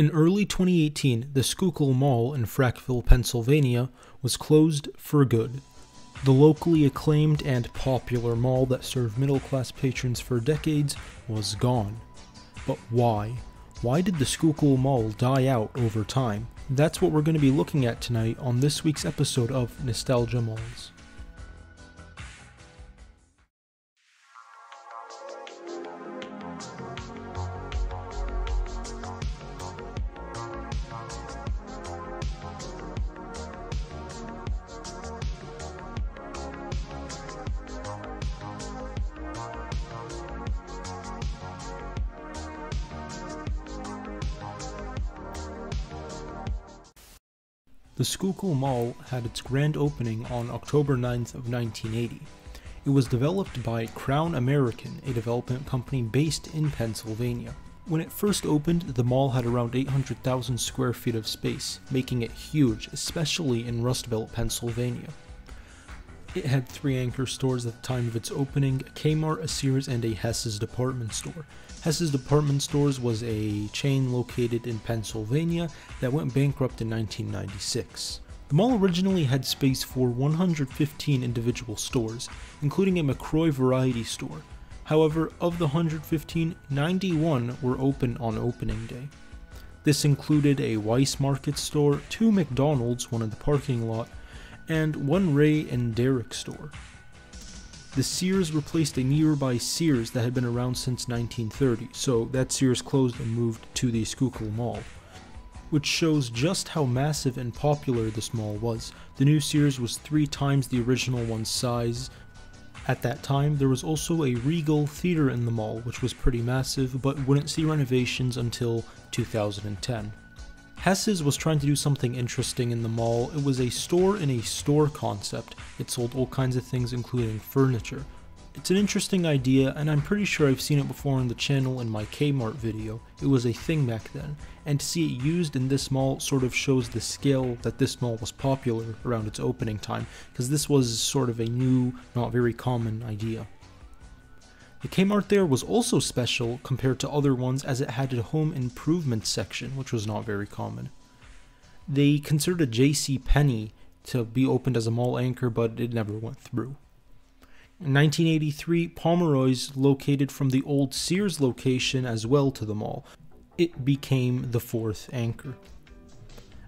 In early 2018, the Schuylkill Mall in Frackville, Pennsylvania was closed for good. The locally acclaimed and popular mall that served middle class patrons for decades was gone. But why? Why did the Schuylkill Mall die out over time? That's what we're going to be looking at tonight on this week's episode of Nostalgia Malls. The Schuylkill Mall had its grand opening on October 9th of 1980. It was developed by Crown American, a development company based in Pennsylvania. When it first opened, the mall had around 800,000 square feet of space, making it huge, especially in Rust Belt, Pennsylvania. It had three anchor stores at the time of its opening Kmart, a Sears, and a Hess's department store. Hess's Department Stores was a chain located in Pennsylvania that went bankrupt in 1996. The mall originally had space for 115 individual stores, including a McCrory variety store. However, of the 115, 91 were open on opening day. This included a Weis Market store, two McDonald's, one in the parking lot, and one Rea and Derick store. The Sears replaced a nearby Sears that had been around since 1930, so that Sears closed and moved to the Schuylkill Mall. Which shows just how massive and popular this mall was. The new Sears was three times the original one's size. At that time, there was also a Regal theater in the mall, which was pretty massive, but wouldn't see renovations until 2010. Hess's was trying to do something interesting in the mall. It was a store in a store concept. It sold all kinds of things, including furniture. It's an interesting idea, and I'm pretty sure I've seen it before on the channel in my Kmart video. It was a thing back then, and to see it used in this mall sort of shows the scale that this mall was popular around its opening time, because this was sort of a new, not very common idea. The Kmart there was also special compared to other ones as it had a home improvement section, which was not very common. They considered a J.C. Penney to be opened as a mall anchor, but it never went through. In 1983, Pomeroy's located from the old Sears location as well to the mall. It became the fourth anchor.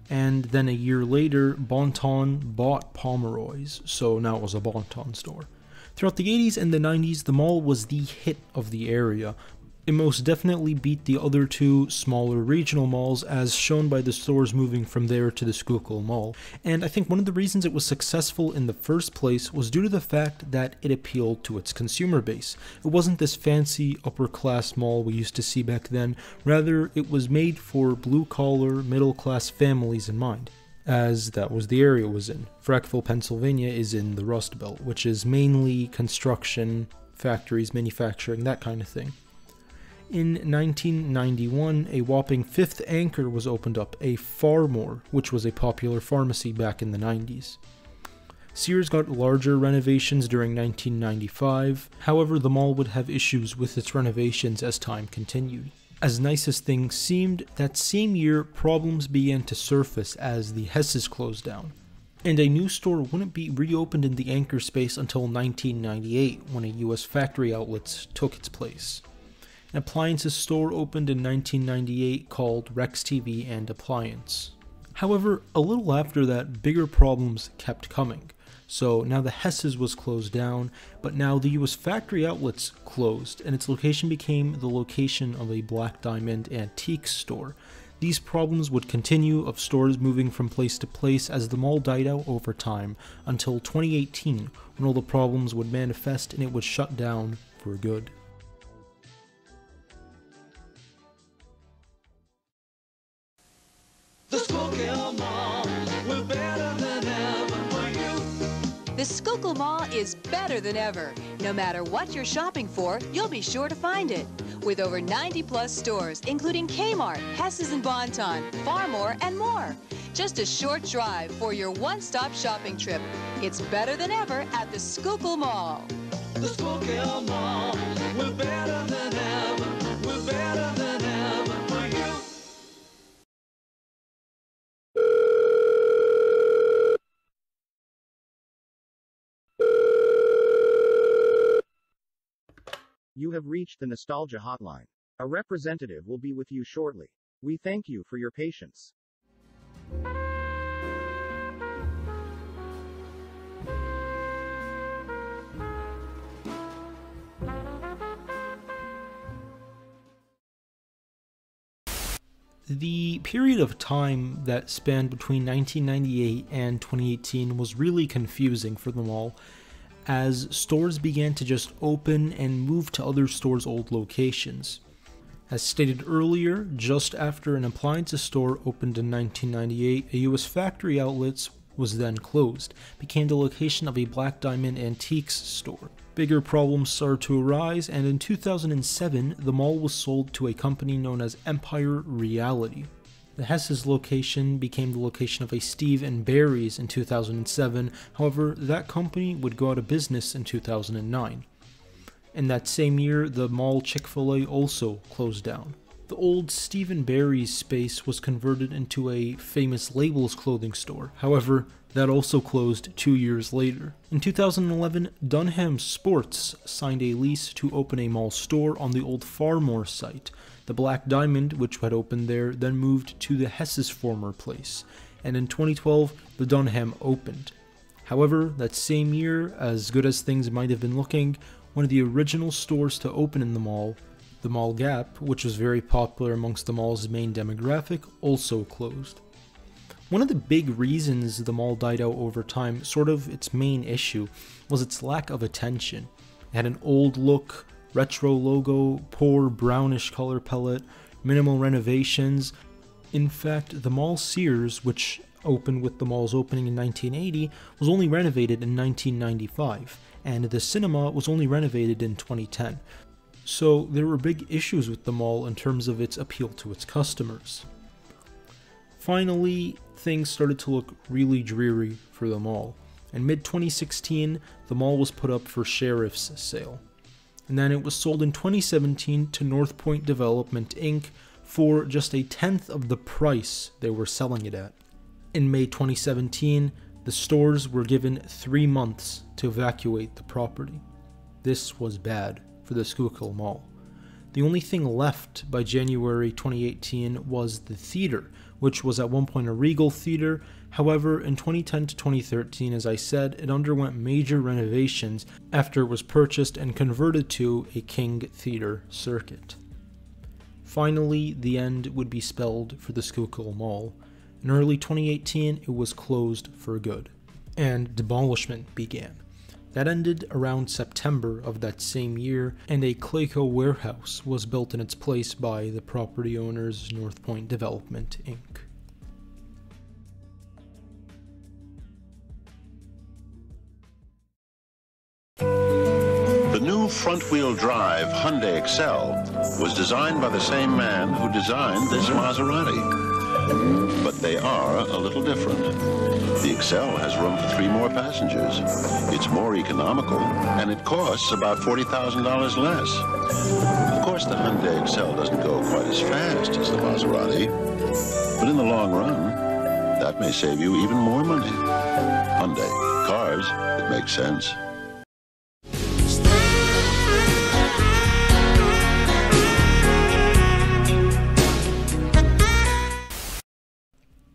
And then a year later, Bon-Ton bought Pomeroy's, so now it was a Bon-Ton store. Throughout the 80s and the 90s, the mall was the hit of the area. It most definitely beat the other two smaller regional malls, as shown by the stores moving from there to the Schuylkill Mall. And I think one of the reasons it was successful in the first place was due to the fact that it appealed to its consumer base. It wasn't this fancy upper class mall we used to see back then, rather, it was made for blue collar, middle class families in mind as that was the area it was in. Frackville, Pennsylvania is in the Rust Belt, which is mainly construction, factories, manufacturing, that kind of thing. In 1991, a whopping fifth anchor was opened up, a Phar-Mor, which was a popular pharmacy back in the 90s. Sears got larger renovations during 1995, however, the mall would have issues with its renovations as time continued. As nice as things seemed, that same year problems began to surface as the Hesses closed down. And a new store wouldn't be reopened in the anchor space until 1998 when a US Factory Outlets took its place. An appliances store opened in 1998 called Rex TV and Appliance. However, a little after that, bigger problems kept coming. So now the Hesses was closed down, but now the US factory outlets closed, and its location became the location of a Black Diamond antique store. These problems would continue of stores moving from place to place as the mall died out over time until 2018 when all the problems would manifest and it would shut down for good. The Schuylkill Mall is better than ever. No matter what you're shopping for, you'll be sure to find it. With over 90 plus stores, including Kmart, Hess's and Bon-Ton, Phar-Mor, and more. Just a short drive for your one-stop shopping trip. It's better than ever at the Schuylkill Mall. The Schuylkill Mall, we're better than ever. We're better You have reached the Nostalgia Hotline. A representative will be with you shortly. We thank you for your patience. The period of time that spanned between 1998 and 2018 was really confusing for them all, as stores began to just open and move to other stores' old locations. As stated earlier, just after an appliances store opened in 1998, a US factory outlets was then closed, became the location of a Black Diamond Antiques store. Bigger problems started to arise, and in 2007, the mall was sold to a company known as Empire Reality. The Hess's location became the location of a Steve and Barry's in 2007, however, that company would go out of business in 2009. In that same year, the mall Chick fil A also closed down. The old Steve and Barry's space was converted into a famous labels clothing store. However, that also closed two years later. In 2011, Dunham Sports signed a lease to open a mall store on the old Phar-Mor site. The Black Diamond, which had opened there, then moved to the Hess's former place, and in 2012, the Dunham opened. However, that same year, as good as things might have been looking, one of the original stores to open in the mall the Mall Gap, which was very popular amongst the mall's main demographic, also closed. One of the big reasons the mall died out over time, sort of its main issue, was its lack of attention. It had an old look, retro logo, poor brownish color palette, minimal renovations. In fact, the mall Sears, which opened with the mall's opening in 1980, was only renovated in 1995, and the cinema was only renovated in 2010, so there were big issues with the mall in terms of its appeal to its customers. Finally, things started to look really dreary for the mall. In mid 2016, the mall was put up for sheriff's sale. And then it was sold in 2017 to North Point Development Inc. for just a tenth of the price they were selling it at. In May 2017, the stores were given three months to evacuate the property. This was bad for the Schuylkill Mall. The only thing left by January 2018 was the theater, which was at one point a Regal theater. However, in 2010 to 2013, as I said, it underwent major renovations after it was purchased and converted to a King Theater circuit. Finally, the end would be spelled for the Schuylkill Mall. In early 2018, it was closed for good, and demolishment began. That ended around September of that same year, and a Clayco warehouse was built in its place by the property owners North Point Development, Inc. The new front-wheel drive Hyundai Excel was designed by the same man who designed this Maserati but they are a little different. The Excel has room for three more passengers. It's more economical, and it costs about $40,000 less. Of course, the Hyundai Excel doesn't go quite as fast as the Maserati, but in the long run, that may save you even more money. Hyundai, cars that make sense.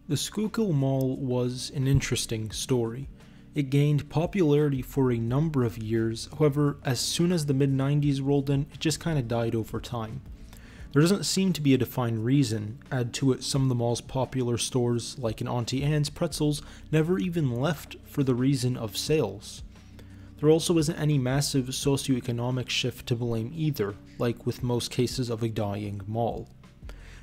The Schuylkill Mall was an interesting story. It gained popularity for a number of years, however, as soon as the mid 90s rolled in, it just kind of died over time. There doesn't seem to be a defined reason. Add to it, some of the mall's popular stores, like an Auntie Anne's Pretzels, never even left for the reason of sales. There also isn't any massive socioeconomic shift to blame either, like with most cases of a dying mall.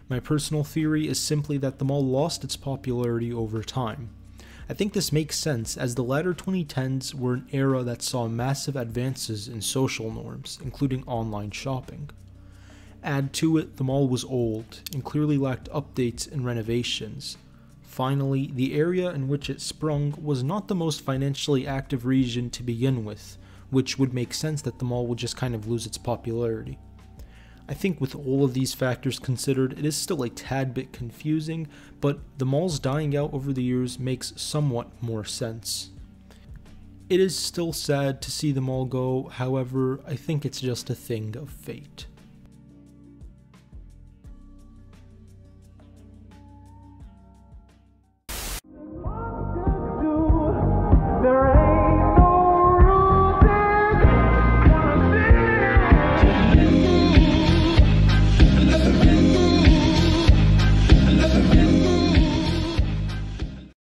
My personal theory is simply that the mall lost its popularity over time. I think this makes sense as the latter 2010s were an era that saw massive advances in social norms, including online shopping. Add to it, the mall was old and clearly lacked updates and renovations. Finally, the area in which it sprung was not the most financially active region to begin with, which would make sense that the mall would just kind of lose its popularity. I think with all of these factors considered, it is still a tad bit confusing, but the malls dying out over the years makes somewhat more sense. It is still sad to see them all go, however, I think it's just a thing of fate.